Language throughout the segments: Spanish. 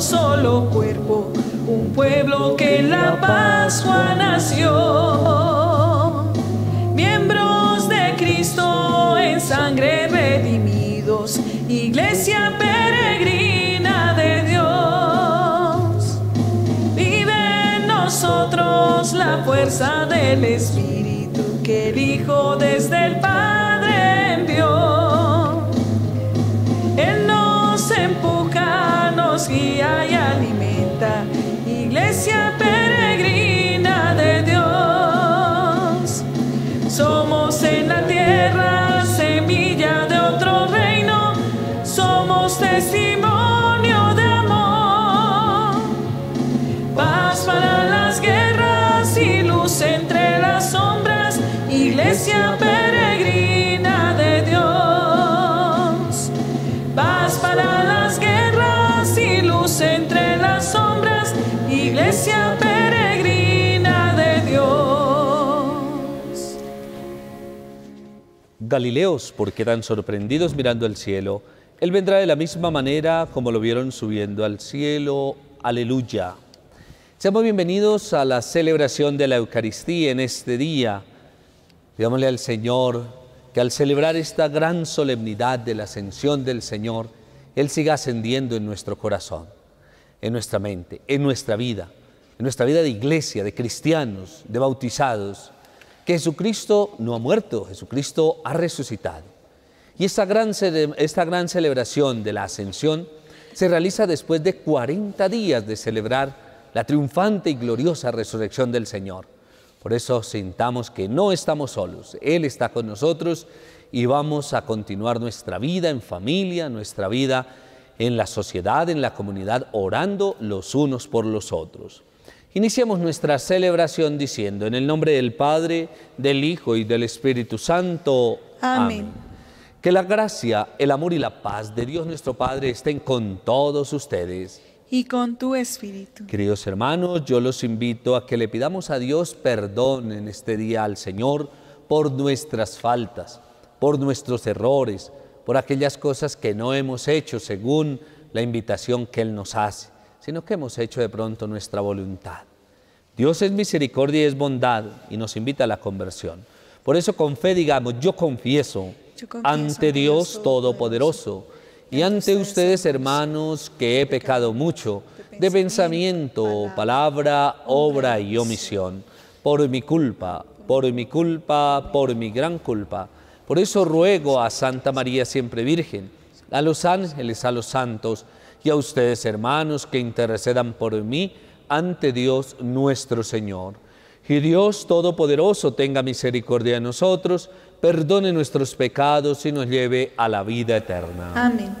solo cuerpo, un pueblo que en la Pascua nació. Miembros de Cristo en sangre redimidos, iglesia peregrina de Dios. Vive en nosotros la fuerza del Espíritu que el Hijo desde el Padre nos y alimenta. Entre las sombras. Iglesia peregrina de Dios. Galileos, ¿por qué tan sorprendidos mirando al cielo? Él vendrá de la misma manera como lo vieron subiendo al cielo. Aleluya. Seamos bienvenidos a la celebración de la Eucaristía en este día. Digámosle al Señor que al celebrar esta gran solemnidad de la ascensión del Señor, Él siga ascendiendo en nuestro corazón, en nuestra mente, en nuestra vida, en nuestra vida de iglesia, de cristianos, de bautizados, que Jesucristo no ha muerto, Jesucristo ha resucitado. Y esta gran, esta gran celebración de la ascensión se realiza después de 40 días de celebrar la triunfante y gloriosa resurrección del Señor. Por eso sintamos que no estamos solos, Él está con nosotros y vamos a continuar nuestra vida en familia, nuestra vida en la sociedad, en la comunidad, orando los unos por los otros. Iniciamos nuestra celebración diciendo, en el nombre del Padre, del Hijo y del Espíritu Santo. Amén. Que la gracia, el amor y la paz de Dios nuestro Padre estén con todos ustedes. Y con tu espíritu. Queridos hermanos, yo los invito a que le pidamos a Dios perdón en este día al Señor por nuestras faltas, por nuestros errores, por aquellas cosas que no hemos hecho según la invitación que Él nos hace, sino que hemos hecho de pronto nuestra voluntad. Dios es misericordia y es bondad y nos invita a la conversión. Por eso con fe digamos, yo confieso Yo confieso ante Dios Todopoderoso y ante ustedes, hermanos, que he pecado mucho de pensamiento, palabra, obra y omisión, por mi culpa, por mi culpa, por mi gran culpa. Por eso ruego a Santa María siempre Virgen, a los ángeles, a los santos y a ustedes, hermanos, que intercedan por mí ante Dios nuestro Señor. Y Dios Todopoderoso tenga misericordia de nosotros, perdone nuestros pecados y nos lleve a la vida eterna. Amén.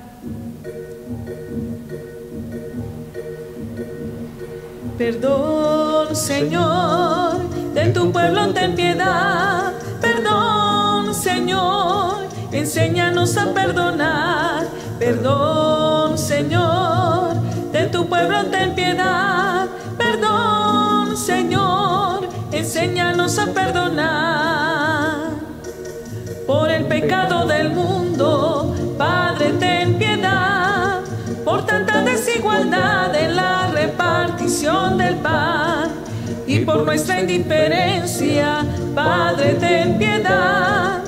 Perdón, Señor, de tu pueblo ten piedad. Perdón, Señor, enséñanos a perdonar. Perdón, Señor, de tu pueblo ten piedad. Perdón, Señor, enséñanos a perdonar por el pecado del mundo. Padre, ten piedad por tanta desigualdad en la repartición del pan y por nuestra indiferencia. Padre, ten piedad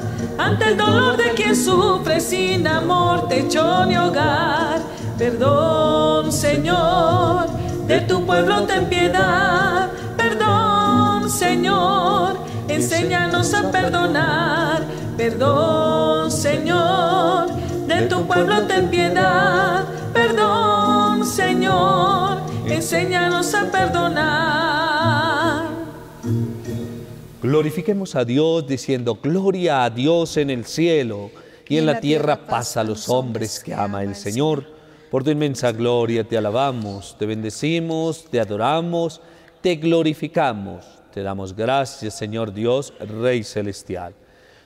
ante el dolor de quien sufre sin amor, techo ni hogar. Perdón, Señor, de tu pueblo ten piedad. Perdón, Señor, enséñanos a perdonar. Perdón, Señor, de tu pueblo ten piedad. Perdón, Señor, enséñanos a perdonar. Glorifiquemos a Dios diciendo, gloria a Dios en el cielo y en la tierra paz a los hombres que ama el Señor. Por tu inmensa gloria te alabamos, te bendecimos, te adoramos, te glorificamos. Te damos gracias, Señor Dios, Rey Celestial.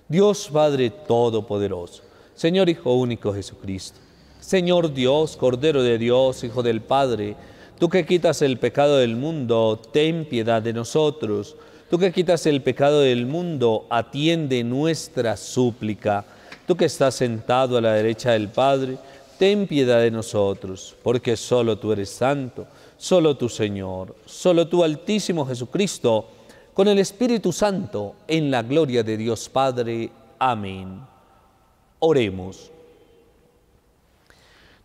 Dios Padre Todopoderoso, Señor Hijo único Jesucristo. Señor Dios, Cordero de Dios, Hijo del Padre, tú que quitas el pecado del mundo, ten piedad de nosotros. Tú que quitas el pecado del mundo, atiende nuestra súplica. Tú que estás sentado a la derecha del Padre, ten piedad de nosotros, porque solo tú eres santo, solo tu Señor, solo tú Altísimo Jesucristo, con el Espíritu Santo, en la gloria de Dios Padre. Amén. Oremos.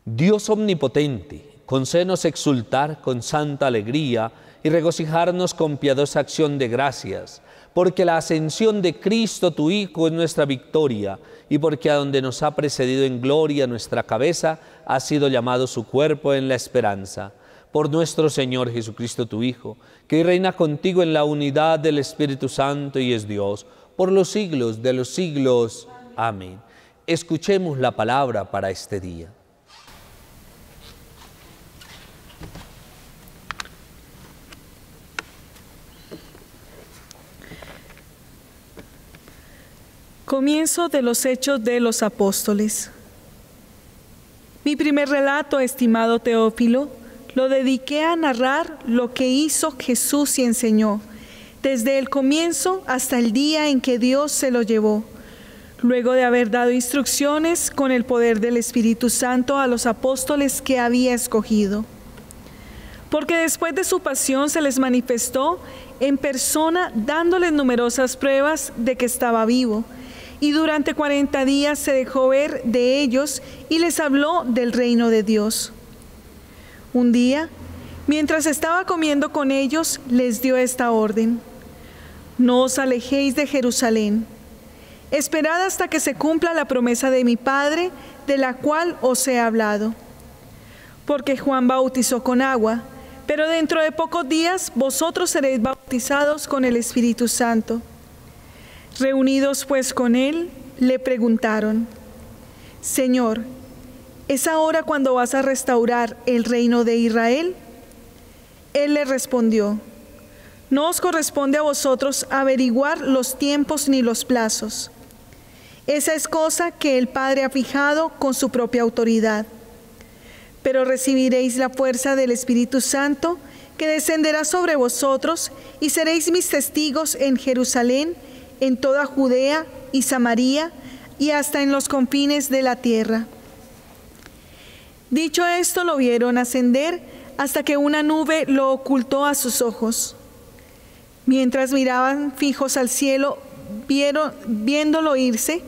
Dios omnipotente, concédenos exultar con santa alegría y regocijarnos con piadosa acción de gracias porque la ascensión de Cristo, tu Hijo, es nuestra victoria, y porque a donde nos ha precedido en gloria nuestra cabeza, ha sido llamado su cuerpo en la esperanza. Por nuestro Señor Jesucristo, tu Hijo, que reina contigo en la unidad del Espíritu Santo y es Dios, por los siglos de los siglos. Amén. Escuchemos la palabra para este día. Comienzo de los hechos de los apóstoles. Mi primer relato, estimado Teófilo, lo dediqué a narrar lo que hizo Jesús y enseñó, desde el comienzo hasta el día en que Dios se lo llevó, luego de haber dado instrucciones con el poder del Espíritu Santo a los apóstoles que había escogido. Porque después de su pasión se les manifestó en persona dándoles numerosas pruebas de que estaba vivo y durante cuarenta días se dejó ver de ellos y les habló del reino de Dios. Un día, mientras estaba comiendo con ellos, les dio esta orden. No os alejéis de Jerusalén. Esperad hasta que se cumpla la promesa de mi Padre, de la cual os he hablado. Porque Juan bautizó con agua, pero dentro de pocos días vosotros seréis bautizados con el Espíritu Santo. Reunidos pues con él, le preguntaron, Señor, ¿es ahora cuando vas a restaurar el reino de Israel? Él le respondió, no os corresponde a vosotros averiguar los tiempos ni los plazos. Esa es cosa que el Padre ha fijado con su propia autoridad. Pero recibiréis la fuerza del Espíritu Santo que descenderá sobre vosotros y seréis mis testigos en Jerusalén, en toda Judea y Samaria y hasta en los confines de la tierra. Dicho esto, lo vieron ascender hasta que una nube lo ocultó a sus ojos. Mientras miraban fijos al cielo, vieron, viéndolo irse,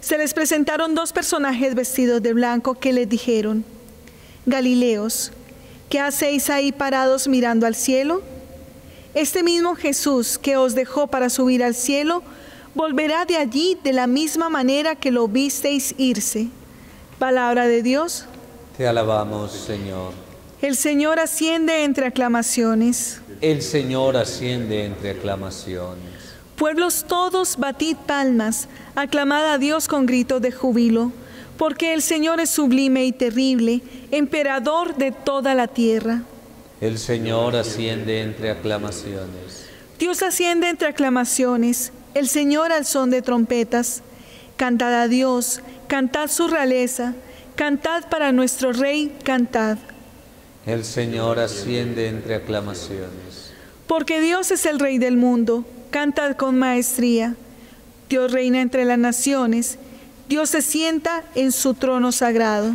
se les presentaron dos personajes vestidos de blanco que les dijeron, Galileos, ¿qué hacéis ahí parados mirando al cielo? Este mismo Jesús que os dejó para subir al cielo, volverá de allí de la misma manera que lo visteis irse. Palabra de Dios. Te alabamos, Señor. El Señor asciende entre aclamaciones. El Señor asciende entre aclamaciones. Pueblos todos, batid palmas, aclamad a Dios con gritos de júbilo, porque el Señor es sublime y terrible, emperador de toda la tierra. El Señor asciende entre aclamaciones. Dios asciende entre aclamaciones el Señor al son de trompetas. Cantad a Dios, cantad su realeza, cantad para nuestro Rey, cantad. El Señor asciende entre aclamaciones. Porque Dios es el Rey del mundo, cantad con maestría. Dios reina entre las naciones, Dios se sienta en su trono sagrado.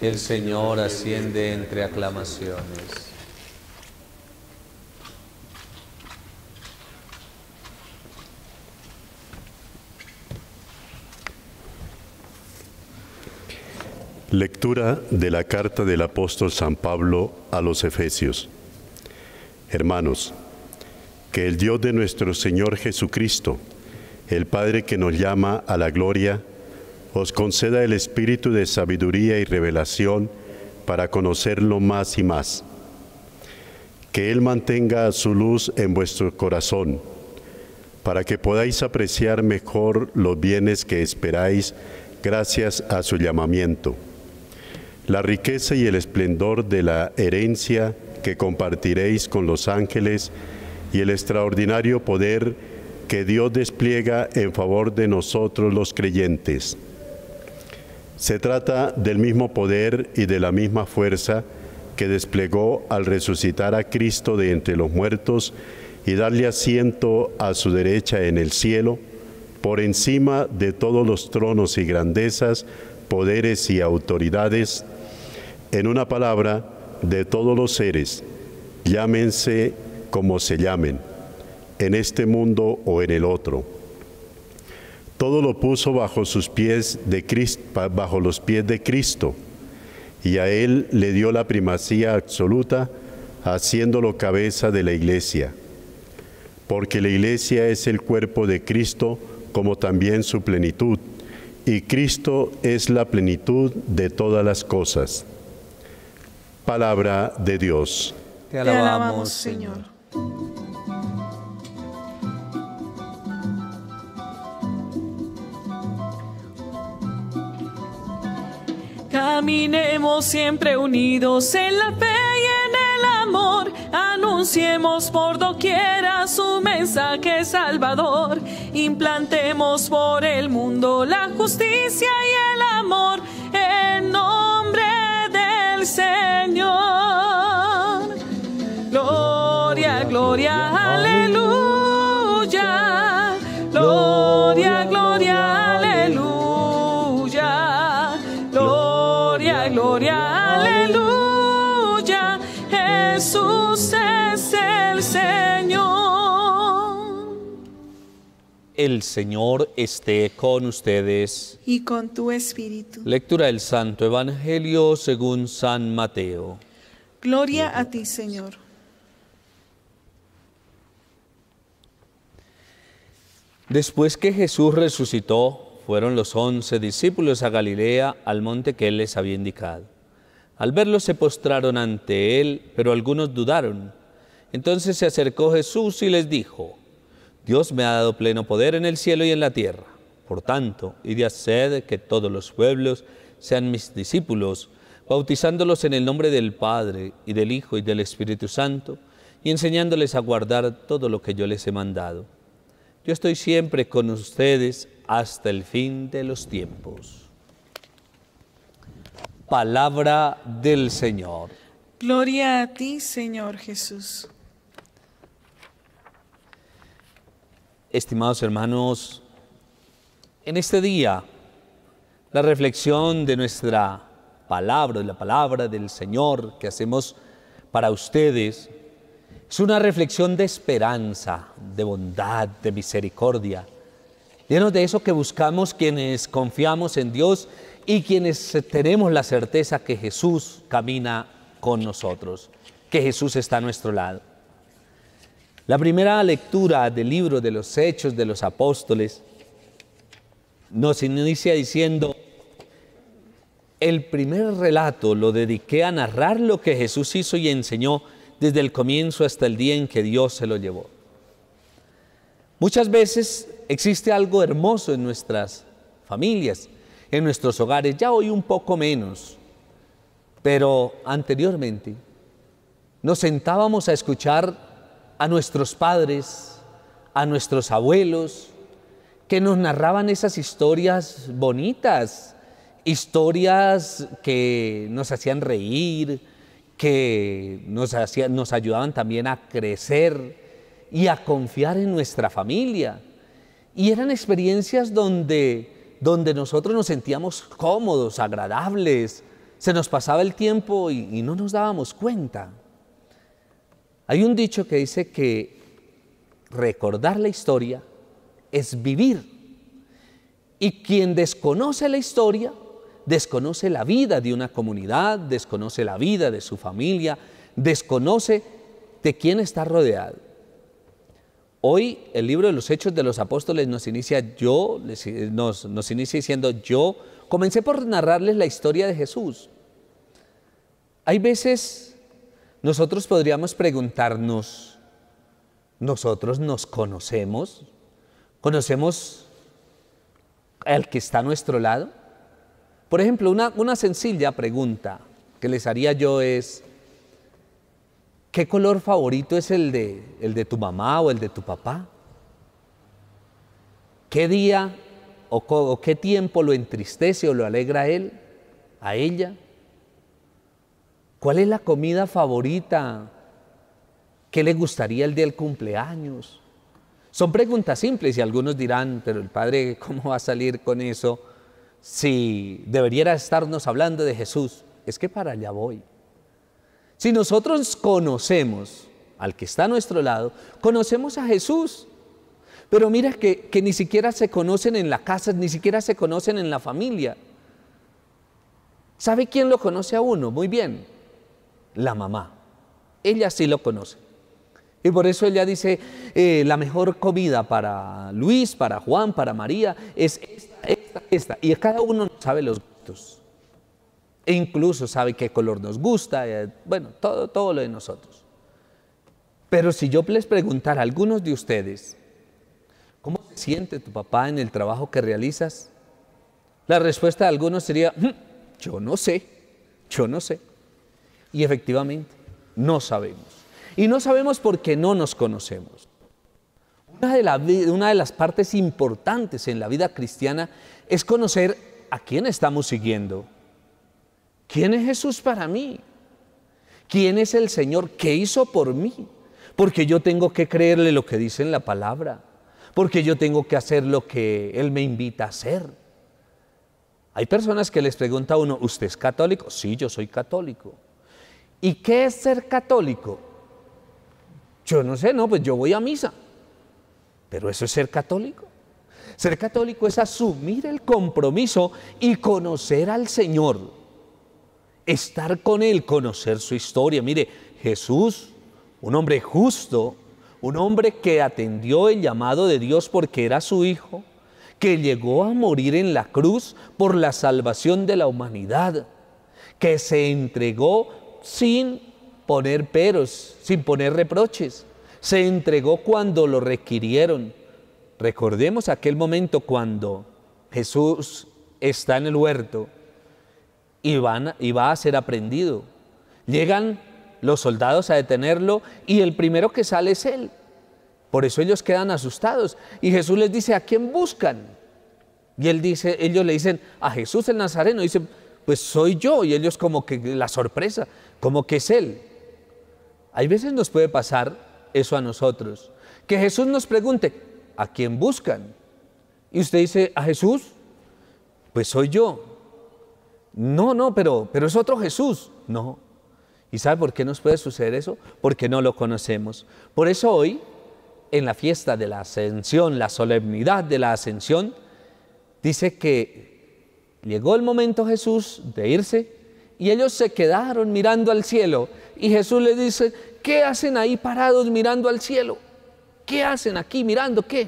El Señor asciende entre aclamaciones. Lectura de la carta del apóstol San Pablo a los Efesios. Hermanos, que el Dios de nuestro Señor Jesucristo, el Padre que nos llama a la gloria, os conceda el espíritu de sabiduría y revelación para conocerlo más y más. Que Él mantenga su luz en vuestro corazón, para que podáis apreciar mejor los bienes que esperáis gracias a su llamamiento la riqueza y el esplendor de la herencia que compartiréis con los ángeles y el extraordinario poder que Dios despliega en favor de nosotros los creyentes. Se trata del mismo poder y de la misma fuerza que desplegó al resucitar a Cristo de entre los muertos y darle asiento a su derecha en el cielo, por encima de todos los tronos y grandezas, poderes y autoridades, en una palabra, de todos los seres, llámense como se llamen, en este mundo o en el otro. Todo lo puso bajo sus pies de Cristo, bajo los pies de Cristo, y a él le dio la primacía absoluta, haciéndolo cabeza de la iglesia. Porque la iglesia es el cuerpo de Cristo, como también su plenitud, y Cristo es la plenitud de todas las cosas. Palabra de Dios. Te alabamos, Señor. Caminemos siempre unidos en la fe y en el amor. Anunciemos por doquiera su mensaje salvador. Implantemos por el mundo la justicia y el amor en nombre del Señor. Gloria, gloria, aleluya. Gloria, gloria, El Señor esté con ustedes. Y con tu espíritu. Lectura del Santo Evangelio según San Mateo. Gloria a ti, Señor. Después que Jesús resucitó, fueron los once discípulos a Galilea, al monte que él les había indicado. Al verlo se postraron ante él, pero algunos dudaron. Entonces se acercó Jesús y les dijo, Dios me ha dado pleno poder en el cielo y en la tierra. Por tanto, id y haced que todos los pueblos sean mis discípulos, bautizándolos en el nombre del Padre y del Hijo y del Espíritu Santo, y enseñándoles a guardar todo lo que yo les he mandado. Yo estoy siempre con ustedes hasta el fin de los tiempos. Palabra del Señor. Gloria a ti, Señor Jesús. Estimados hermanos, en este día, la reflexión de nuestra palabra, de la palabra del Señor que hacemos para ustedes, es una reflexión de esperanza, de bondad, de misericordia, llenos de eso que buscamos quienes confiamos en Dios y quienes tenemos la certeza que Jesús camina con nosotros, que Jesús está a nuestro lado. La primera lectura del libro de los Hechos de los Apóstoles nos inicia diciendo, el primer relato lo dediqué a narrar lo que Jesús hizo y enseñó desde el comienzo hasta el día en que Dios se lo llevó. Muchas veces existe algo hermoso en nuestras familias, en nuestros hogares, ya hoy un poco menos, pero anteriormente nos sentábamos a escuchar a nuestros padres, a nuestros abuelos, que nos narraban esas historias bonitas, historias que nos hacían reír, que nos, hacían, nos ayudaban también a crecer y a confiar en nuestra familia. Y eran experiencias donde, donde nosotros nos sentíamos cómodos, agradables, se nos pasaba el tiempo y, y no nos dábamos cuenta. Hay un dicho que dice que recordar la historia es vivir. Y quien desconoce la historia, desconoce la vida de una comunidad, desconoce la vida de su familia, desconoce de quién está rodeado. Hoy el libro de los Hechos de los Apóstoles nos inicia yo, nos, nos inicia diciendo yo, comencé por narrarles la historia de Jesús. Hay veces nosotros podríamos preguntarnos, ¿nosotros nos conocemos? ¿Conocemos al que está a nuestro lado? Por ejemplo, una, sencilla pregunta que les haría yo es, ¿qué color favorito es el de, el de tu mamá o el de tu papá? ¿Qué día o, o qué tiempo lo entristece o lo alegra a él, a ella? ¿Cuál es la comida favorita? ¿Qué le gustaría el día del cumpleaños? Son preguntas simples y algunos dirán, pero el padre, ¿cómo va a salir con eso si debería estarnos hablando de Jesús, es que para allá voy. Si nosotros conocemos al que está a nuestro lado, conocemos a Jesús. Pero mira que, que ni siquiera se conocen en la casa, ni siquiera se conocen en la familia. ¿Sabe quién lo conoce a uno? Muy bien, la mamá. Ella sí lo conoce. Y por eso ella dice, eh, la mejor comida para Luis, para Juan, para María, es esta, esta, esta. Y cada uno sabe los gustos. E incluso sabe qué color nos gusta, eh, bueno, todo, todo lo de nosotros. Pero si yo les preguntara a algunos de ustedes, ¿Cómo se siente tu papá en el trabajo que realizas? La respuesta de algunos sería, mm, yo no sé, yo no sé. Y efectivamente, no sabemos. Y no sabemos porque no nos conocemos. Una de, una de las partes importantes en la vida cristiana es conocer a quién estamos siguiendo. ¿Quién es Jesús para mí? ¿Quién es el Señor? ¿Qué hizo por mí? Porque yo tengo que creerle lo que dice en la palabra porque yo tengo que hacer lo que Él me invita a hacer. Hay personas que les pregunta a uno, ¿usted es católico? Sí, yo soy católico. ¿Y qué es ser católico? Yo no sé, no, pues yo voy a misa. Pero eso es ser católico. Ser católico es asumir el compromiso y conocer al Señor. Estar con Él, conocer su historia. Mire, Jesús, un hombre justo, un hombre que atendió el llamado de Dios porque era su hijo, que llegó a morir en la cruz por la salvación de la humanidad, que se entregó sin poner peros, sin poner reproches, se entregó cuando lo requirieron. Recordemos aquel momento cuando Jesús está en el huerto y, van, y va a ser aprendido. Llegan los soldados a detenerlo y el primero que sale es él. Por eso ellos quedan asustados. Y Jesús les dice, ¿a quién buscan? Y él dice, ellos le dicen, a Jesús el Nazareno. dicen, pues soy yo. Y ellos como que la sorpresa, como que es él. Hay veces nos puede pasar eso a nosotros. Que Jesús nos pregunte, ¿a quién buscan? Y usted dice, ¿a Jesús? Pues soy yo. No, no, pero, pero es otro Jesús. No. ¿Y sabe por qué nos puede suceder eso? Porque no lo conocemos. Por eso hoy, en la fiesta de la ascensión, la solemnidad de la ascensión, dice que llegó el momento Jesús de irse y ellos se quedaron mirando al cielo. Y Jesús les dice, ¿qué hacen ahí parados mirando al cielo? ¿Qué hacen aquí mirando qué?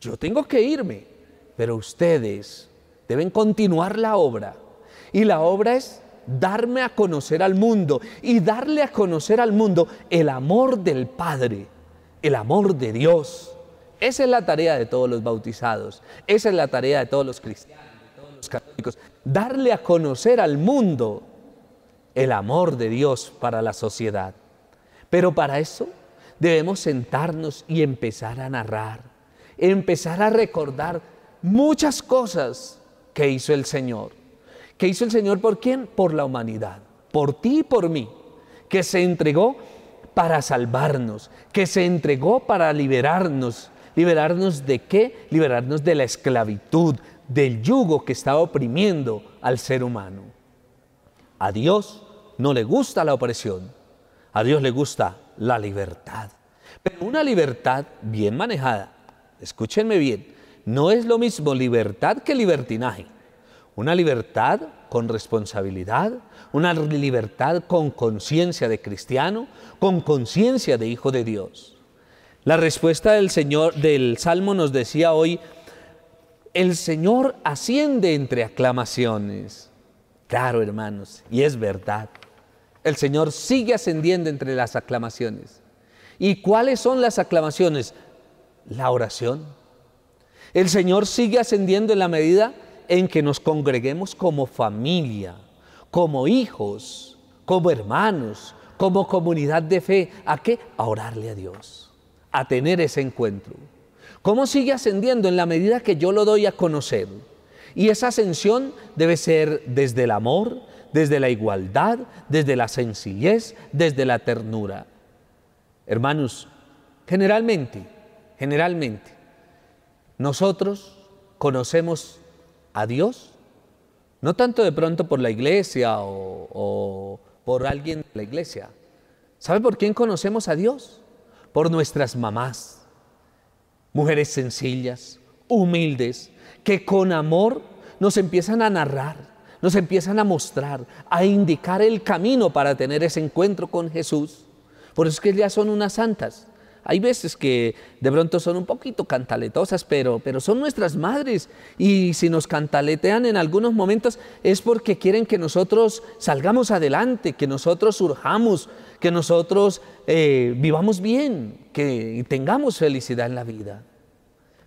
Yo tengo que irme, pero ustedes deben continuar la obra. Y la obra es darme a conocer al mundo y darle a conocer al mundo el amor del Padre, el amor de Dios. Esa es la tarea de todos los bautizados, esa es la tarea de todos los cristianos, de todos los católicos, darle a conocer al mundo el amor de Dios para la sociedad. Pero para eso debemos sentarnos y empezar a narrar, empezar a recordar muchas cosas que hizo el Señor. ¿Qué hizo el Señor por quién? Por la humanidad, por ti y por mí, que se entregó para salvarnos, que se entregó para liberarnos. ¿Liberarnos de qué? Liberarnos de la esclavitud, del yugo que estaba oprimiendo al ser humano. A Dios no le gusta la opresión, a Dios le gusta la libertad. Pero una libertad bien manejada, escúchenme bien, no es lo mismo libertad que libertinaje. Una libertad con responsabilidad, una libertad con conciencia de cristiano, con conciencia de hijo de Dios. La respuesta del Señor del Salmo nos decía hoy, el Señor asciende entre aclamaciones. Claro, hermanos, y es verdad. El Señor sigue ascendiendo entre las aclamaciones. ¿Y cuáles son las aclamaciones? La oración. El Señor sigue ascendiendo en la medida en que nos congreguemos como familia, como hijos, como hermanos, como comunidad de fe. ¿A qué? A orarle a Dios, a tener ese encuentro. ¿Cómo sigue ascendiendo? En la medida que yo lo doy a conocer. Y esa ascensión debe ser desde el amor, desde la igualdad, desde la sencillez, desde la ternura. Hermanos, generalmente, generalmente, nosotros conocemos a Dios. No tanto de pronto por la iglesia o, o por alguien de la iglesia. ¿Sabe por quién conocemos a Dios? Por nuestras mamás. Mujeres sencillas, humildes, que con amor nos empiezan a narrar, nos empiezan a mostrar, a indicar el camino para tener ese encuentro con Jesús. Por eso es que ellas son unas santas. Hay veces que de pronto son un poquito cantaletosas, pero, pero son nuestras madres. Y si nos cantaletean en algunos momentos es porque quieren que nosotros salgamos adelante, que nosotros surjamos, que nosotros eh, vivamos bien, que tengamos felicidad en la vida.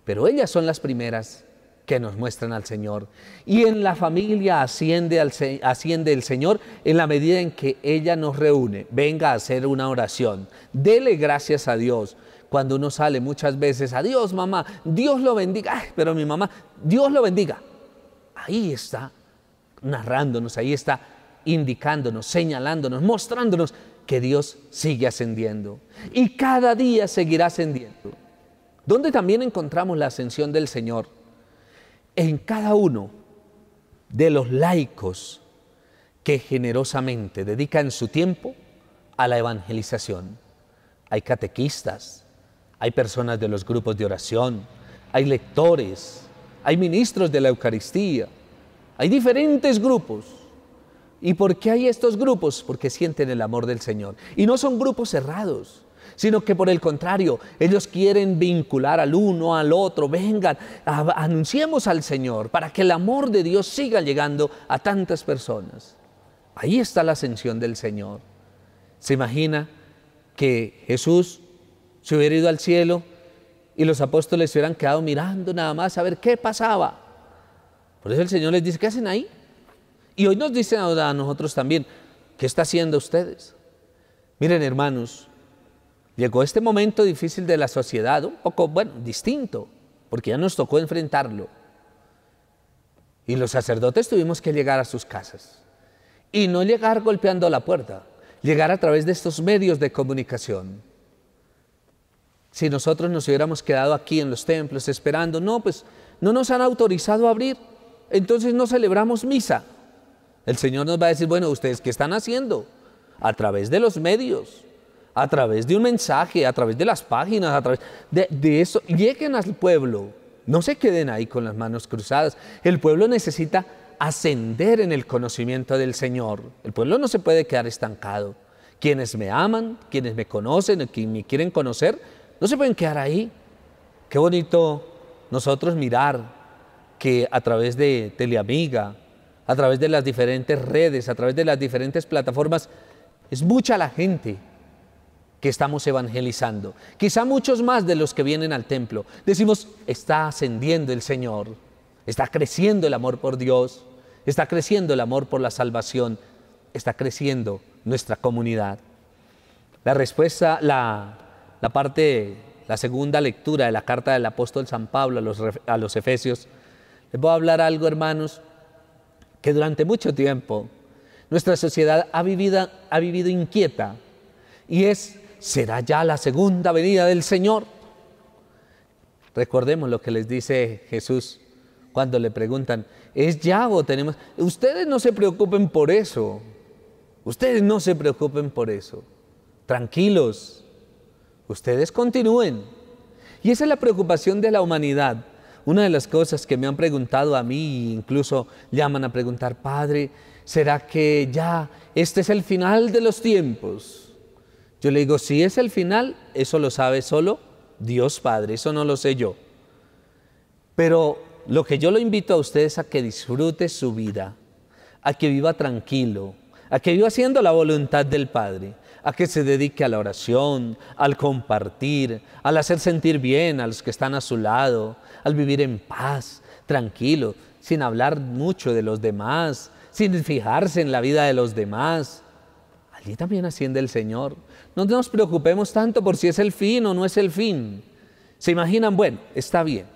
Pero ellas son las primeras que nos muestran al Señor. Y en la familia asciende, el Señor en la medida en que ella nos reúne. Venga a hacer una oración. Dele gracias a Dios. Cuando uno sale muchas veces, adiós mamá, Dios lo bendiga. pero mi mamá, Dios lo bendiga. Ahí está narrándonos, ahí está indicándonos, señalándonos, mostrándonos que Dios sigue ascendiendo. Y cada día seguirá ascendiendo. ¿Dónde también encontramos la ascensión del Señor? en cada uno de los laicos que generosamente dedican su tiempo a la evangelización. Hay catequistas, hay personas de los grupos de oración, hay lectores, hay ministros de la Eucaristía, hay diferentes grupos. ¿Y por qué hay estos grupos? Porque sienten el amor del Señor. Y no son grupos cerrados sino que por el contrario, ellos quieren vincular al uno, al otro, vengan, anunciemos al Señor para que el amor de Dios siga llegando a tantas personas. Ahí está la ascensión del Señor. ¿Se imagina que Jesús se hubiera ido al cielo y los apóstoles se hubieran quedado mirando nada más a ver qué pasaba? Por eso el Señor les dice, ¿qué hacen ahí? Y hoy nos dicen a nosotros también, ¿qué está haciendo ustedes? Miren hermanos, Llegó este momento difícil de la sociedad, un poco, bueno, distinto, porque ya nos tocó enfrentarlo. Y los sacerdotes tuvimos que llegar a sus casas. Y no llegar golpeando la puerta, llegar a través de estos medios de comunicación. Si nosotros nos hubiéramos quedado aquí en los templos esperando, no, pues no nos han autorizado a abrir, entonces no celebramos misa. El Señor nos va a decir, bueno, ¿ustedes qué están haciendo? A través de los medios a través de un mensaje, a través de las páginas, a través de, eso, lleguen al pueblo. No se queden ahí con las manos cruzadas. El pueblo necesita ascender en el conocimiento del Señor. El pueblo no se puede quedar estancado. Quienes me aman, quienes me conocen, quienes me quieren conocer, no se pueden quedar ahí. Qué bonito nosotros mirar que a través de Teleamiga, a través de las diferentes redes, a través de las diferentes plataformas, es mucha la gente que estamos evangelizando. Quizá muchos más de los que vienen al templo. Decimos, está ascendiendo el Señor, está creciendo el amor por Dios, está creciendo el amor por la salvación, está creciendo nuestra comunidad. La respuesta, la, la parte, la segunda lectura de la carta del apóstol San Pablo a los, a los Efesios, les voy a hablar algo, hermanos, que durante mucho tiempo nuestra sociedad ha ha vivido inquieta y es será ya la segunda venida del Señor. Recordemos lo que les dice Jesús cuando le preguntan, ¿es ya o tenemos? Ustedes no se preocupen por eso. Ustedes no se preocupen por eso. Tranquilos. Ustedes continúen. Y esa es la preocupación de la humanidad. Una de las cosas que me han preguntado a mí, incluso llaman a preguntar, Padre, ¿será que ya este es el final de los tiempos? Yo le digo, si es el final, eso lo sabe solo Dios Padre, eso no lo sé yo. Pero lo que yo lo invito a ustedes a que disfrute su vida, a que viva tranquilo, a que viva haciendo la voluntad del Padre, a que se dedique a la oración, al compartir, al hacer sentir bien a los que están a su lado, al vivir en paz, tranquilo, sin hablar mucho de los demás, sin fijarse en la vida de los demás. Allí también asciende el Señor. No nos preocupemos tanto por si es el fin o no es el fin. Se imaginan, bueno, está bien.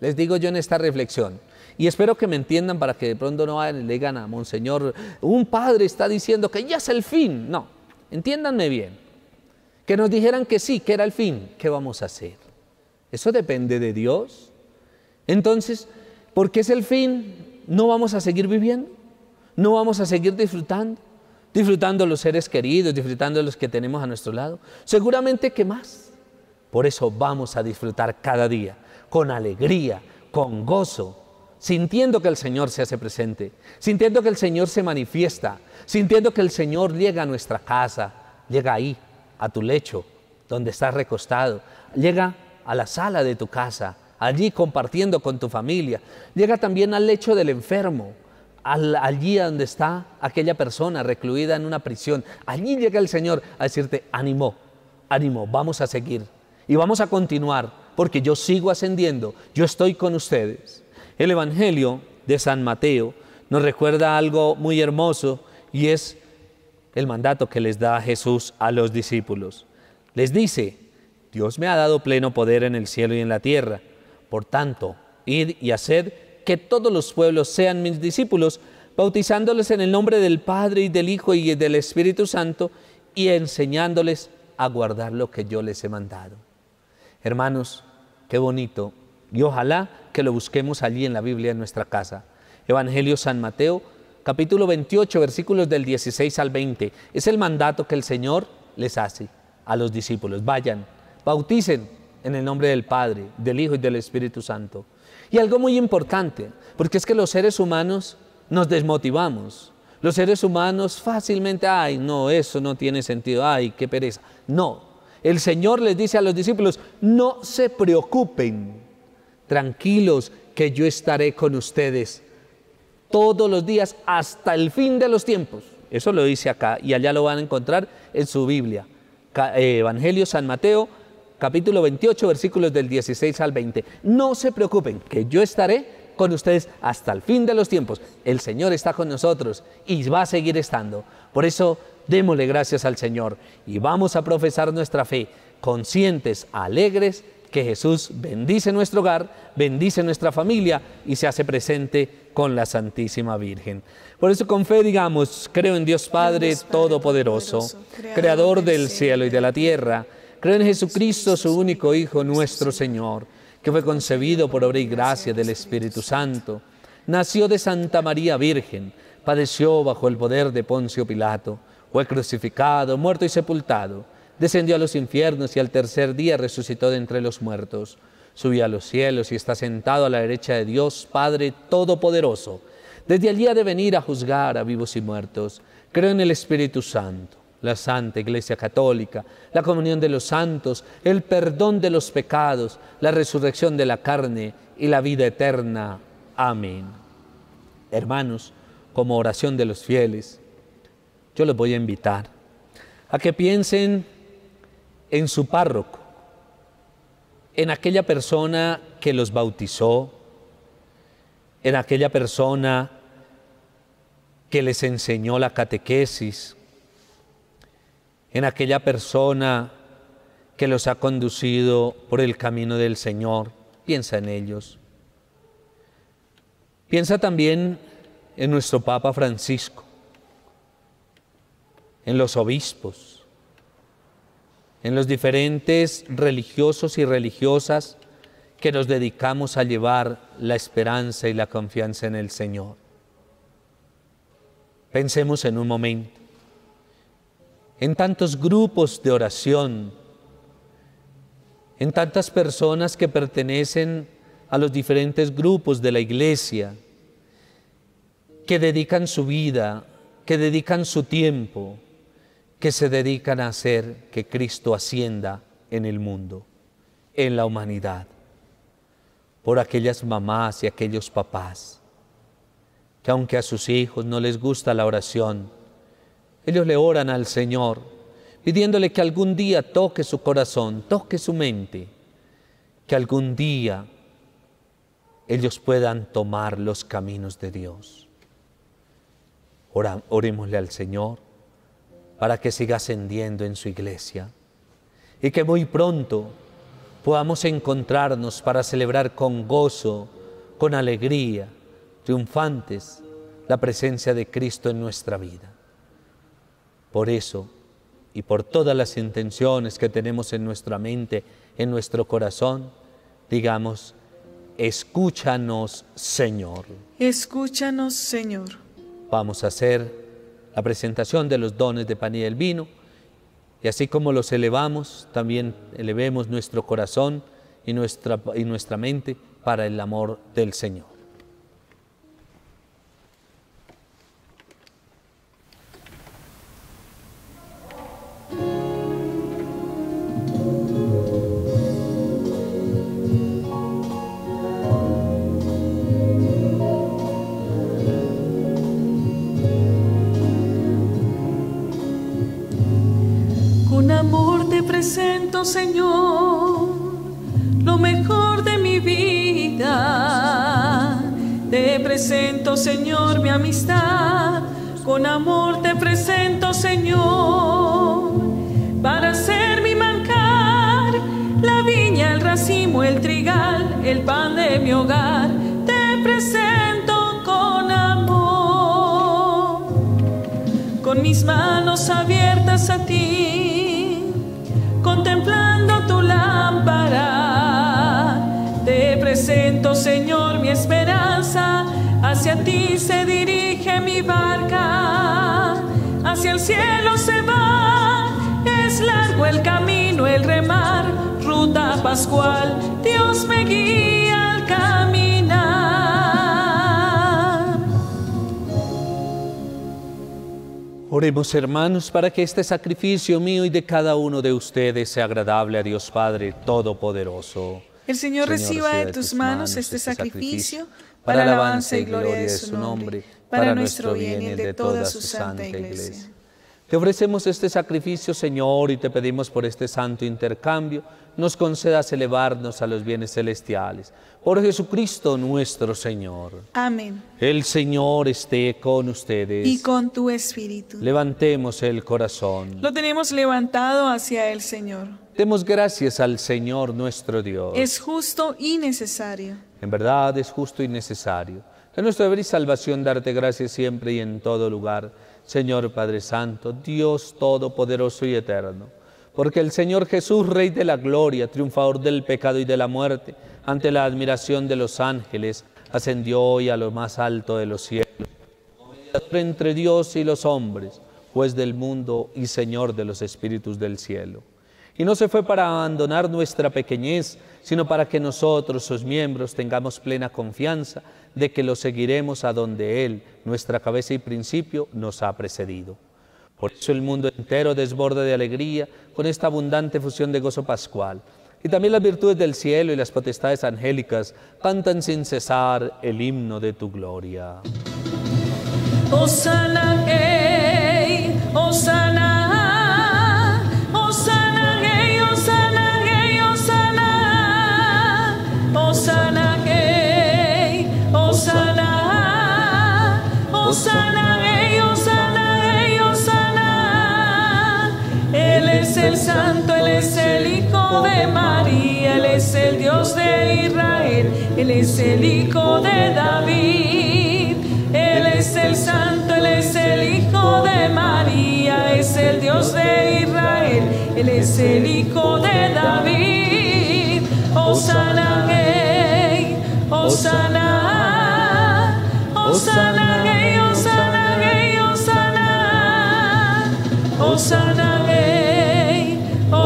Les digo yo en esta reflexión. Y espero que me entiendan para que de pronto no le digan a Monseñor, un padre está diciendo que ya es el fin. No, entiéndanme bien. Que nos dijeran que sí, que era el fin. ¿Qué vamos a hacer? Eso depende de Dios. Entonces, ¿por qué es el fin? no vamos a seguir viviendo, no vamos a seguir disfrutando, disfrutando los seres queridos, disfrutando los que tenemos a nuestro lado. Seguramente que más. Por eso vamos a disfrutar cada día, con alegría, con gozo, sintiendo que el Señor se hace presente, sintiendo que el Señor se manifiesta, sintiendo que el Señor llega a nuestra casa, llega ahí, a tu lecho, donde estás recostado, llega a la sala de tu casa, allí compartiendo con tu familia, llega también al lecho del enfermo, allí donde está aquella persona recluida en una prisión, allí llega el Señor a decirte, ánimo, ánimo, vamos a seguir y vamos a continuar porque yo sigo ascendiendo, yo estoy con ustedes. El Evangelio de San Mateo nos recuerda algo muy hermoso y es el mandato que les da Jesús a los discípulos. Les dice, Dios me ha dado pleno poder en el cielo y en la tierra. Por tanto, id y haced que todos los pueblos sean mis discípulos, bautizándoles en el nombre del Padre y del Hijo y del Espíritu Santo y enseñándoles a guardar lo que yo les he mandado. Hermanos, qué bonito. Y ojalá que lo busquemos allí en la Biblia en nuestra casa. Evangelio San Mateo, capítulo 28, versículos del 16 al 20. Es el mandato que el Señor les hace a los discípulos. Vayan, bauticen en el nombre del Padre, del Hijo y del Espíritu Santo. Y algo muy importante, porque es que los seres humanos nos desmotivamos. Los seres humanos fácilmente, ay, no, eso no tiene sentido, ay, qué pereza. No, el Señor les dice a los discípulos, no se preocupen, tranquilos, que yo estaré con ustedes todos los días hasta el fin de los tiempos. Eso lo dice acá y allá lo van a encontrar en su Biblia. Eh, Evangelio San Mateo, capítulo 28, versículos del 16 al 20. No se preocupen, que yo estaré con ustedes hasta el fin de los tiempos. El Señor está con nosotros y va a seguir estando. Por eso démosle gracias al Señor y vamos a profesar nuestra fe, conscientes, alegres, que Jesús bendice nuestro hogar, bendice nuestra familia y se hace presente con la Santísima Virgen. Por eso con fe digamos, creo en Dios Padre Todopoderoso, Creador del cielo y de la tierra, creo en Jesucristo, su único Hijo, nuestro Señor, que fue concebido por obra y gracia del Espíritu Santo, nació de Santa María Virgen, padeció bajo el poder de Poncio Pilato, fue crucificado, muerto y sepultado, descendió a los infiernos y al tercer día resucitó de entre los muertos, subió a los cielos y está sentado a la derecha de Dios Padre Todopoderoso. Desde allí ha de venir a juzgar a vivos y muertos. Creo en el Espíritu Santo, la Santa Iglesia Católica, la comunión de los santos, el perdón de los pecados, la resurrección de la carne y la vida eterna. Amén. Hermanos, como oración de los fieles, yo les voy a invitar a que piensen en su párroco, en aquella persona que los bautizó, en aquella persona que les enseñó la catequesis, en aquella persona que los ha conducido por el camino del Señor. Piensa en ellos. Piensa también en nuestro Papa Francisco, en los obispos, en los diferentes religiosos y religiosas que nos dedicamos a llevar la esperanza y la confianza en el Señor. Pensemos en un momento, en tantos grupos de oración, en tantas personas que pertenecen a los diferentes grupos de la iglesia, que dedican su vida, que dedican su tiempo, que se dedican a hacer que Cristo ascienda en el mundo, en la humanidad, por aquellas mamás y aquellos papás, que aunque a sus hijos no les gusta la oración, ellos le oran al Señor, pidiéndole que algún día toque su corazón, toque su mente, que algún día ellos puedan tomar los caminos de Dios. orémosle al Señor para que siga ascendiendo en su iglesia y que muy pronto podamos encontrarnos para celebrar con gozo, con alegría, triunfantes, la presencia de Cristo en nuestra vida. Por eso, y por todas las intenciones que tenemos en nuestra mente, en nuestro corazón, digamos, Escúchanos, Señor. Escúchanos, Señor. Vamos a hacer la presentación de los dones de pan y el vino. Y así como los elevamos, también elevemos nuestro corazón y nuestra, y nuestra mente para el amor del Señor. Señor, lo mejor de mi vida. Te presento, Señor, mi amistad. Con amor te presento, Señor, para ser mi mancar, la viña, el racimo, el trigal, el pan de mi hogar. Te presento con amor, con mis manos abiertas a ti Señor, mi esperanza, hacia ti se dirige mi barca, hacia el cielo se va, es largo el camino, el remar, ruta pascual, Dios me guía al caminar. Oremos hermanos para que este sacrificio mío y de cada uno de ustedes sea agradable a Dios Padre Todopoderoso. El Señor, reciba de tus manos este, este sacrificio para alabanza y gloria de su nombre, para nuestro bien y el de toda su santa iglesia. Te ofrecemos este sacrificio, Señor, y te pedimos por este santo intercambio, nos concedas elevarnos a los bienes celestiales. Por Jesucristo nuestro Señor. Amén. El Señor esté con ustedes. Y con tu espíritu. Levantemos el corazón. Lo tenemos levantado hacia el Señor. Demos gracias al Señor nuestro Dios. Es justo y necesario. En verdad es justo y necesario. Es nuestro deber y salvación darte gracias siempre y en todo lugar Señor Padre Santo, Dios Todopoderoso y Eterno. Porque el Señor Jesús, Rey de la Gloria, triunfador del pecado y de la muerte, ante la admiración de los ángeles, ascendió hoy a lo más alto de los cielos, entre Dios y los hombres, juez del mundo y Señor de los espíritus del cielo. Y no se fue para abandonar nuestra pequeñez, sino para que nosotros, sus miembros, tengamos plena confianza de que lo seguiremos a donde Él, nuestra cabeza y principio, nos ha precedido. Por eso el mundo entero desborda de alegría con esta abundante fusión de gozo pascual. Y también las virtudes del cielo y las potestades angélicas cantan sin cesar el himno de tu gloria. Osana, el Santo, Él es el Hijo de María, Él es el Dios de Israel, Él es el Hijo de David. Él es el Santo, Él es el Hijo de María, es el Dios de Israel, Él es el Hijo de David. Osana, hey, Osana, Osana, hey, Osana, hey, Osana, Osana.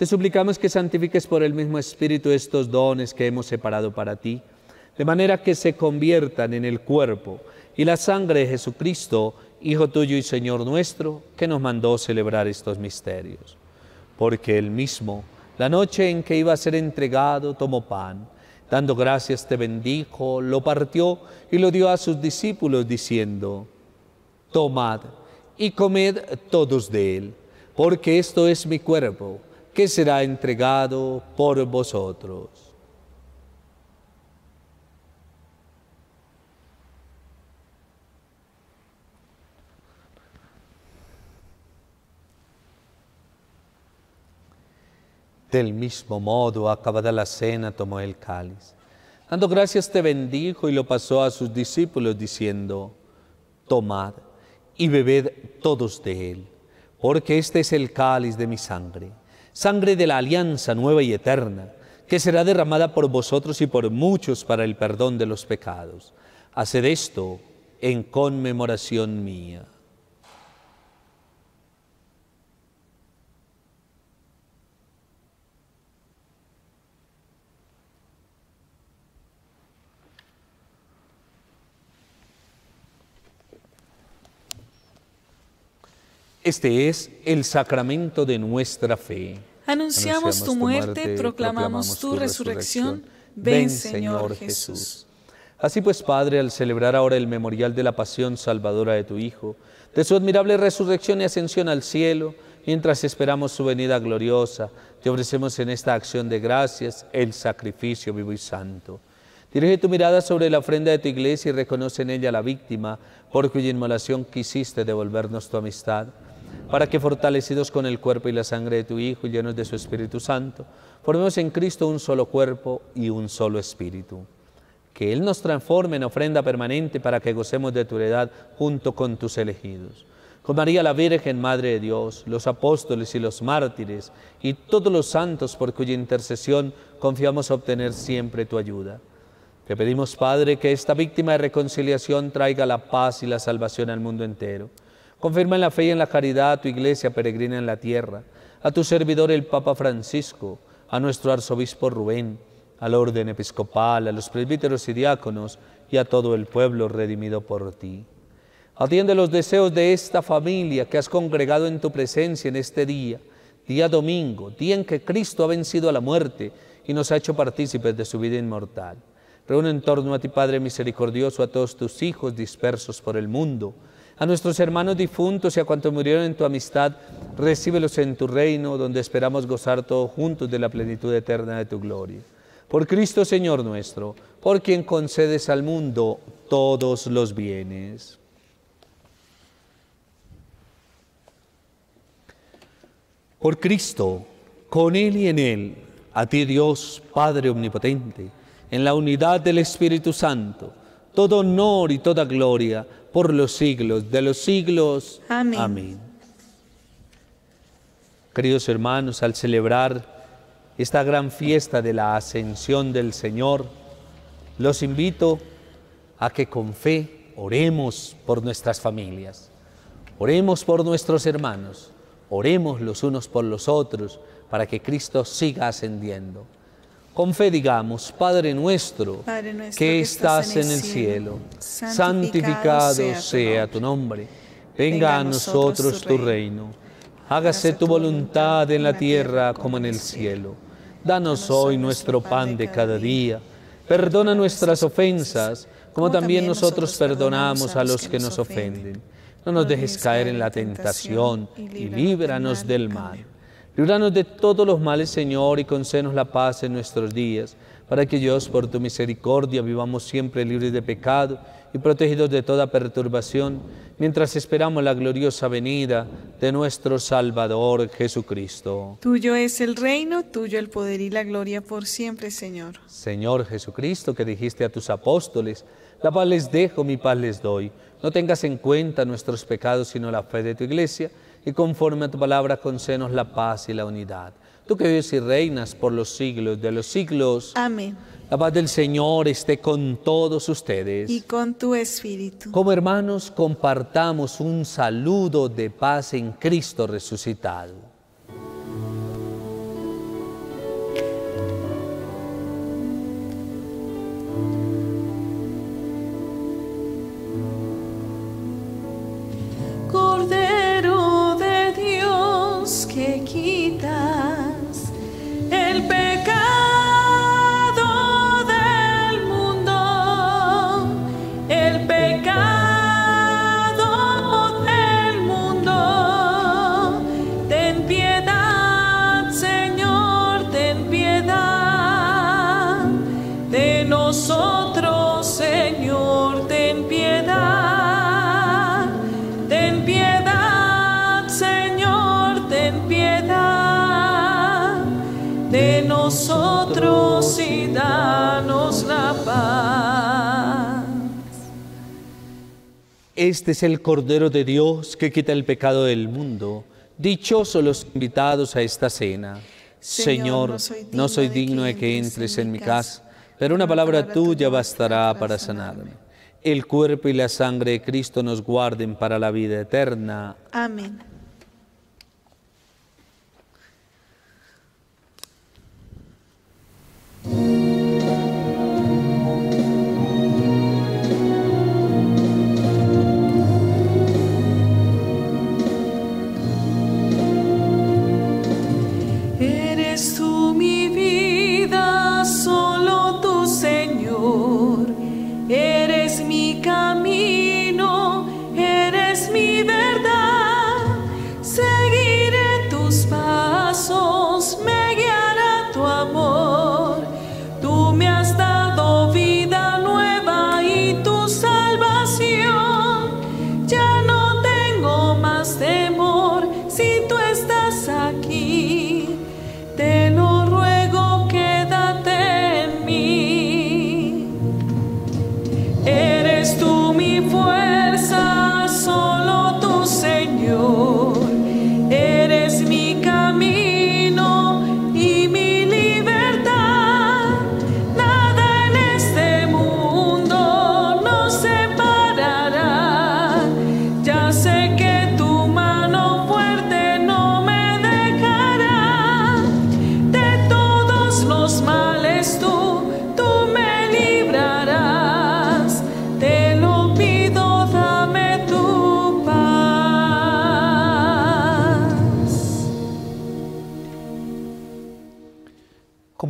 te suplicamos que santifiques por el mismo Espíritu estos dones que hemos separado para ti, de manera que se conviertan en el cuerpo y la sangre de Jesucristo, Hijo tuyo y Señor nuestro, que nos mandó celebrar estos misterios. Porque él mismo, la noche en que iba a ser entregado, tomó pan, dando gracias te bendijo, lo partió y lo dio a sus discípulos diciendo, Tomad y comed todos de él, porque esto es mi cuerpo que será entregado por vosotros. Del mismo modo, acabada la cena, tomó el cáliz. Dando gracias te bendijo y lo pasó a sus discípulos diciendo, tomad y bebed todos de él, porque este es el cáliz de mi sangre sangre de la alianza nueva y eterna, que será derramada por vosotros y por muchos para el perdón de los pecados. Haced esto en conmemoración mía. Este es el sacramento de nuestra fe. Anunciamos, tu, muerte, proclamamos, tu resurrección. Ven, Señor Jesús. Así pues, Padre, al celebrar ahora el memorial de la pasión salvadora de tu Hijo, de su admirable resurrección y ascensión al cielo, mientras esperamos su venida gloriosa, te ofrecemos en esta acción de gracias el sacrificio vivo y santo. Dirige tu mirada sobre la ofrenda de tu iglesia y reconoce en ella la víctima por cuya inmolación quisiste devolvernos tu amistad para que fortalecidos con el cuerpo y la sangre de tu Hijo y llenos de su Espíritu Santo, formemos en Cristo un solo cuerpo y un solo Espíritu. Que Él nos transforme en ofrenda permanente para que gocemos de tu heredad junto con tus elegidos. Con María la Virgen, Madre de Dios, los apóstoles y los mártires y todos los santos por cuya intercesión confiamos obtener siempre tu ayuda. Te pedimos, Padre, que esta víctima de reconciliación traiga la paz y la salvación al mundo entero Confirma en la fe y en la caridad a tu iglesia peregrina en la tierra, a tu servidor el Papa Francisco, a nuestro arzobispo Rubén, al orden episcopal, a los presbíteros y diáconos y a todo el pueblo redimido por ti. Atiende los deseos de esta familia que has congregado en tu presencia en este día, día domingo, día en que Cristo ha vencido a la muerte y nos ha hecho partícipes de su vida inmortal. Reúne en torno a ti, Padre misericordioso, a todos tus hijos dispersos por el mundo, a nuestros hermanos difuntos y a cuantos murieron en tu amistad, recíbelos en tu reino, donde esperamos gozar todos juntos de la plenitud eterna de tu gloria. Por Cristo Señor nuestro, por quien concedes al mundo todos los bienes. Por Cristo, con Él y en Él, a ti Dios, Padre Omnipotente, en la unidad del Espíritu Santo, todo honor y toda gloria por los siglos de los siglos. Amén. Queridos hermanos, al celebrar esta gran fiesta de la ascensión del Señor, los invito a que con fe oremos por nuestras familias, oremos por nuestros hermanos, oremos los unos por los otros para que Cristo siga ascendiendo. Con fe digamos, Padre nuestro, que estás en el cielo, santificado sea tu nombre. Venga a nosotros tu reino. Hágase tu voluntad en la tierra como en el cielo. Danos hoy nuestro pan de cada día. Perdona nuestras ofensas, como también nosotros perdonamos a los que nos ofenden. No nos dejes caer en la tentación y líbranos del mal. Líbranos de todos los males, Señor, y concédenos la paz en nuestros días, para que Dios, por tu misericordia, vivamos siempre libres de pecado y protegidos de toda perturbación, mientras esperamos la gloriosa venida de nuestro Salvador Jesucristo. Tuyo es el reino, tuyo el poder y la gloria por siempre, Señor. Señor Jesucristo, que dijiste a tus apóstoles, la paz les dejo, mi paz les doy. No tengas en cuenta nuestros pecados, sino la fe de tu iglesia y conforme a tu palabra concenos la paz y la unidad. Tú que vives y reinas por los siglos de los siglos. Amén. La paz del Señor esté con todos ustedes. Y con tu espíritu. Como hermanos, compartamos un saludo de paz en Cristo resucitado. thank que quitas el pecado del mundo, el pecado del mundo, ten piedad. Este es el Cordero de Dios que quita el pecado del mundo. Dichosos los invitados a esta cena. Señor, no soy digno de que entres en mi casa, pero una palabra tuya bastará para sanarme. El cuerpo y la sangre de Cristo nos guarden para la vida eterna. Amén. aqui.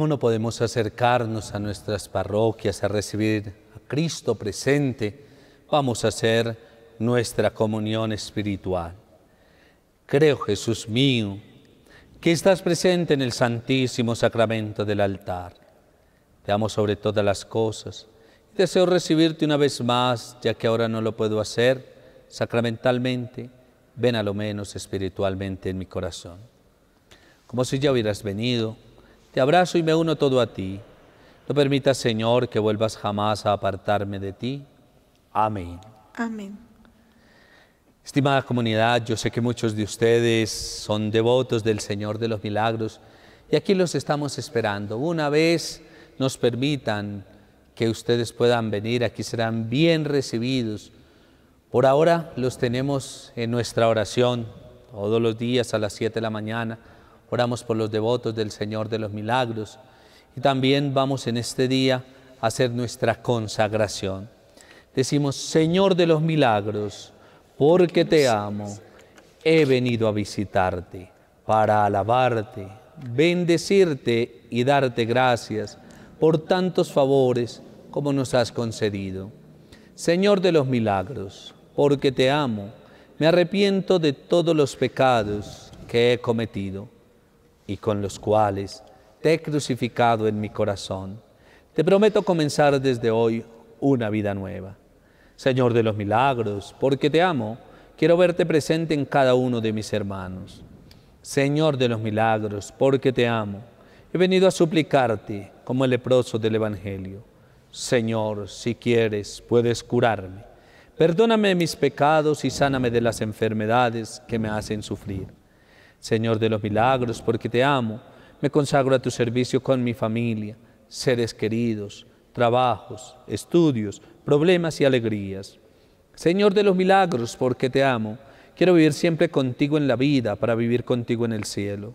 No podemos acercarnos a nuestras parroquias a recibir a Cristo presente? Vamos a hacer nuestra comunión espiritual. Creo, Jesús mío, que estás presente en el santísimo sacramento del altar. Te amo sobre todas las cosas y deseo recibirte una vez más, ya que ahora no lo puedo hacer sacramentalmente, ven a lo menos espiritualmente en mi corazón. Como si ya hubieras venido, te abrazo y me uno todo a ti. No permitas, Señor, que vuelvas jamás a apartarme de ti. Amén. Amén. Estimada comunidad, yo sé que muchos de ustedes son devotos del Señor de los Milagros y aquí los estamos esperando. Una vez nos permitan que ustedes puedan venir, aquí serán bien recibidos. Por ahora los tenemos en nuestra oración todos los días a las 7 de la mañana Oramos por los devotos del Señor de los Milagros y también vamos en este día a hacer nuestra consagración. Decimos, Señor de los Milagros, porque te amo, he venido a visitarte para alabarte, bendecirte y darte gracias por tantos favores como nos has concedido. Señor de los Milagros, porque te amo, me arrepiento de todos los pecados que he cometido y con los cuales te he crucificado en mi corazón. Te prometo comenzar desde hoy una vida nueva. Señor de los milagros, porque te amo, quiero verte presente en cada uno de mis hermanos. Señor de los milagros, porque te amo, he venido a suplicarte como el leproso del Evangelio. Señor, si quieres, puedes curarme. Perdóname mis pecados y sáname de las enfermedades que me hacen sufrir. Señor de los milagros, porque te amo, me consagro a tu servicio con mi familia, seres queridos, trabajos, estudios, problemas y alegrías. Señor de los milagros, porque te amo, quiero vivir siempre contigo en la vida para vivir contigo en el cielo.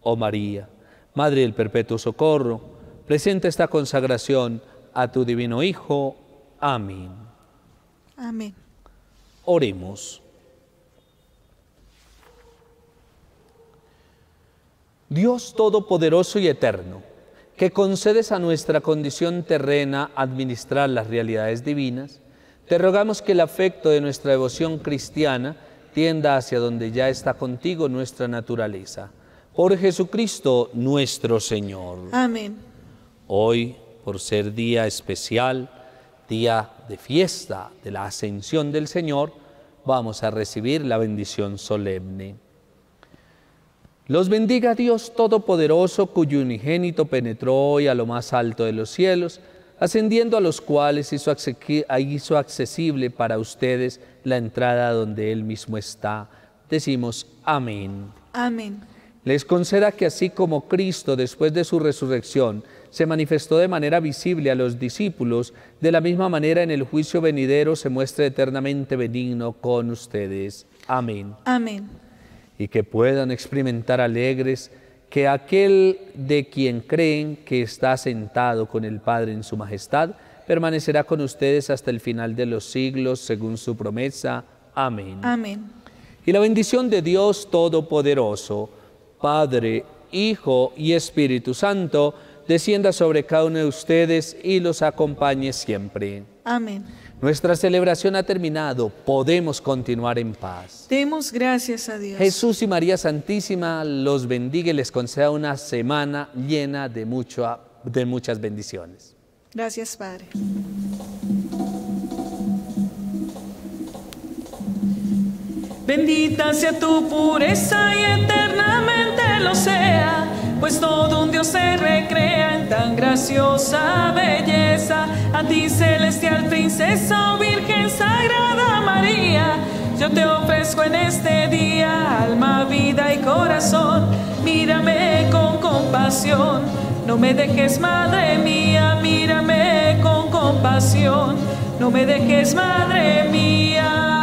Oh María, Madre del Perpetuo Socorro, presenta esta consagración a tu divino Hijo. Amén. Amén. Oremos. Dios Todopoderoso y Eterno, que concedes a nuestra condición terrena administrar las realidades divinas, te rogamos que el afecto de nuestra devoción cristiana tienda hacia donde ya está contigo nuestra naturaleza. Por Jesucristo nuestro Señor. Amén. Hoy, por ser día especial, día de fiesta de la ascensión del Señor, vamos a recibir la bendición solemne. Los bendiga Dios Todopoderoso, cuyo unigénito penetró hoy a lo más alto de los cielos, ascendiendo a los cuales hizo, hizo accesible para ustedes la entrada donde Él mismo está. Decimos amén. Amén. Les conceda que así como Cristo, después de su resurrección, se manifestó de manera visible a los discípulos, de la misma manera en el juicio venidero se muestre eternamente benigno con ustedes. Amén. Amén. Y que puedan experimentar alegres que aquel de quien creen que está sentado con el Padre en su majestad, permanecerá con ustedes hasta el final de los siglos, según su promesa. Amén. Amén. Y la bendición de Dios Todopoderoso, Padre, Hijo y Espíritu Santo, descienda sobre cada uno de ustedes y los acompañe siempre. Amén. Nuestra celebración ha terminado, podemos continuar en paz. Demos gracias a Dios. Jesús y María Santísima los bendiga y les conceda una semana llena de, mucho, de muchas bendiciones. Gracias, Padre. Bendita sea tu pureza y eternamente lo sea, pues todo un Dios se recrea en tan graciosa belleza. A ti, celestial princesa o Virgen Sagrada María, yo te ofrezco en este día alma, vida y corazón. Mírame con compasión, no me dejes, madre mía, mírame con compasión, no me dejes, madre mía.